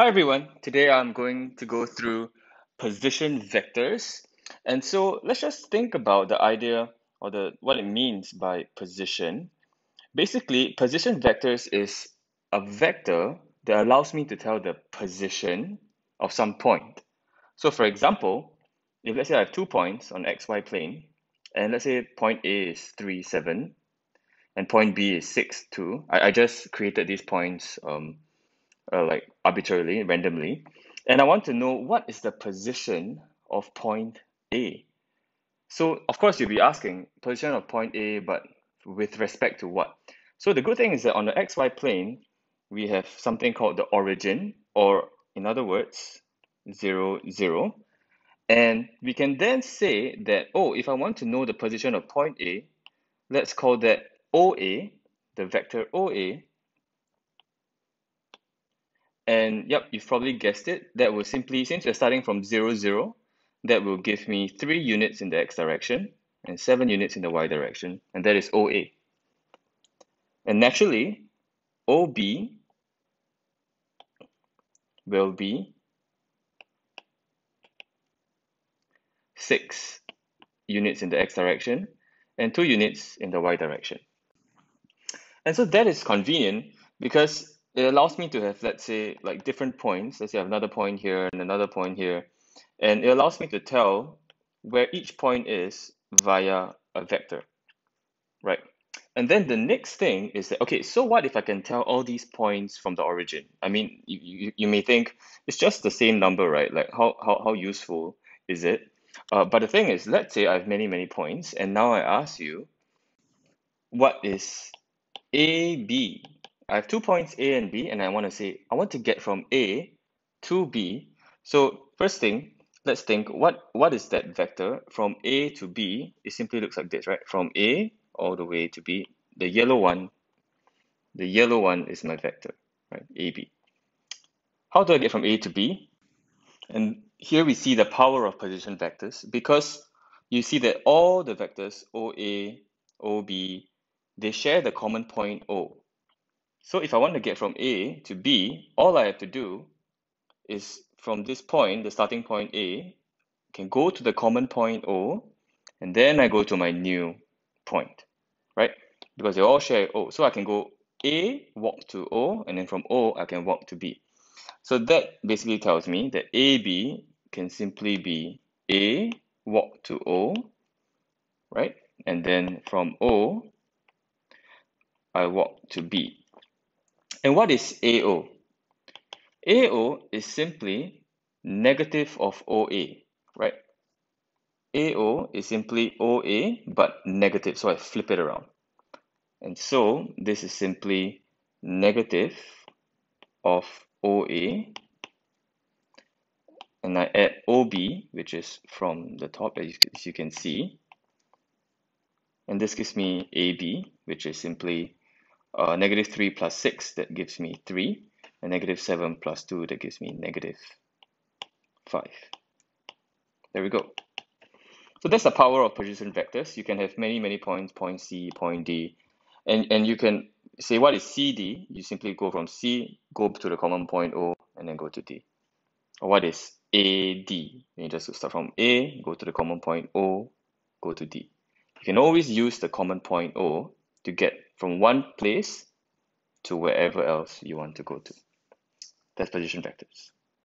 Hi everyone, today I'm going to go through position vectors. And so let's just think about the idea or the what it means by position. Basically, position vectors is a vector that allows me to tell the position of some point. So for example, if let's say I have two points on xy plane, and let's say point A is 3, 7, and point B is 6, 2, I, I just created these points um, uh, like arbitrarily, randomly, and I want to know what is the position of point A. So of course you'll be asking position of point A, but with respect to what? So the good thing is that on the xy plane, we have something called the origin, or in other words, 0, 0. And we can then say that, oh, if I want to know the position of point A, let's call that OA, the vector OA, and yep, you've probably guessed it. That will simply, since we're starting from 0, 0, that will give me 3 units in the x direction and 7 units in the y direction, and that is OA. And naturally, OB will be 6 units in the x direction and 2 units in the y direction. And so that is convenient because it allows me to have, let's say, like different points. Let's say I have another point here and another point here. And it allows me to tell where each point is via a vector, right? And then the next thing is that, okay, so what if I can tell all these points from the origin? I mean, you, you, you may think it's just the same number, right? Like how, how, how useful is it? Uh, but the thing is, let's say I have many, many points, and now I ask you, what is AB I have two points A and B, and I want to say, I want to get from A to B. So first thing, let's think, what, what is that vector? From A to B, it simply looks like this, right? From A all the way to B, the yellow one, the yellow one is my vector, right? AB. How do I get from A to B? And here we see the power of position vectors because you see that all the vectors OA, OB, they share the common point O. So if I want to get from A to B, all I have to do is from this point, the starting point A, can go to the common point O, and then I go to my new point, right? Because they all share O. So I can go A, walk to O, and then from O, I can walk to B. So that basically tells me that AB can simply be A, walk to O, right? And then from O, I walk to B. And what is AO? AO is simply negative of OA, right? AO is simply OA but negative, so I flip it around. And so this is simply negative of OA and I add OB, which is from the top as you can see. And this gives me AB, which is simply uh, negative 3 plus 6, that gives me 3. And negative 7 plus 2, that gives me negative 5. There we go. So that's the power of position vectors. You can have many, many points, point C, point D. And, and you can say what is CD? You simply go from C, go to the common point O, and then go to D. Or what is AD? You just start from A, go to the common point O, go to D. You can always use the common point O to get from one place to wherever else you want to go to. That's position vectors.